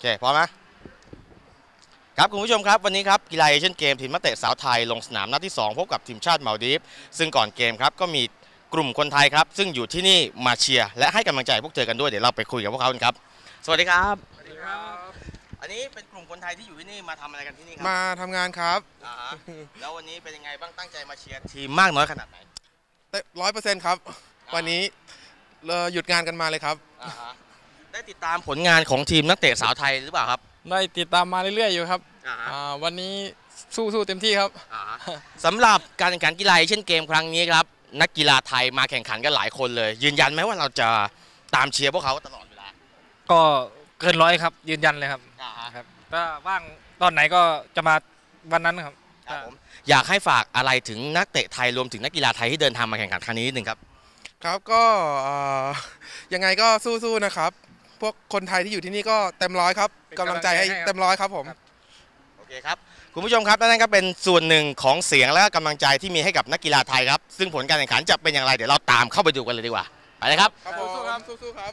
เคพร้อมไหมครับคุณผู้ชมครับวันนี้ครับกีฬาเอเชียนเกมทีมนักเตะสาวไทยลงสนามนัดที่ 2 พบกับทีมชาติมาลดีฟซึ่งก่อนเกมครับก็มีกลุ่มคนไทยครับ ซึ่งอยู่ที่นี่มาเชียร์และให้กำลังใจพวกเธอกันด้วยเดี๋ยวเราไปคุยกับพวกเขากันครับ สวัสดีครับ สวัสดีครับ อันนี้เป็นกลุ่มคนไทยที่อยู่ที่นี่มาทำอะไรกันที่นี่ครัมาทำงานครับอ่าฮะแล้ววันนี้เป็นยังไงบ้างตั้งใจมาเชียร์ทีมมากน้อยขนาดไหนร้อยเปอร์เซ็นต์ครับ วันนี้เอ่อหยุดงานกันมาเลยครับ อ่าฮะ ได้ติดตามผลงานของทีมนักเตะสาวไทยหรือเปล่าครับ ได้ติดตามมาเรื่อยๆอยู่ครับอ่าฮะ อ่าวันนี้สู้ๆเต็มที่ครับอ่าฮะสำหรับการแข่งขันกีฬาเอเชียนเกมครั้งนี้ครับ นักกีฬาไทยมาแข่งขันกันหลายคนเลย ยืนยันไหมว่าเราจะตามเชียร์พวกเขาตลอดเวลาก็เกินร้อยครับ ยืนยันเลยครับอ่าฮะครับถ้าว่างตอนไหนก็จะมาวันนั้นครับ ครับผมอยากให้ฝากอะไรถึงนักเตะไทยรวมถึงนักกีฬาไทยที่เดินทางมาแข่งขันครั้งนี้นิดนึงครับ ครับก็เอ่อยังไงก็สู้ๆนะครับ พวกคนไทยที่อยู่ที่นี่ก็เต็มร้อยครับเป็นกำลังใจให้กำลังใจให้ครับ เต็มร้อยครับผมครับโอเคครับ คุณผู้ชมครับและนั่นก็เป็นส่วนหนึ่งของเสียงและกำลังใจที่มีให้กับนักกีฬาไทยครับ ซึ่งผลการแข่งขันจะเป็นอย่างไรเดี๋ยวเราตามเข้าไปดูกันเลยดีกว่าไปเลยครับ ครับผมสู้ๆครับ